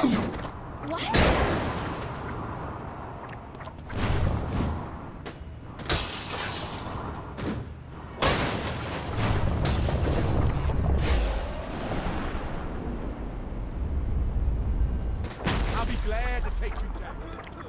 What? I'll be glad to take you down.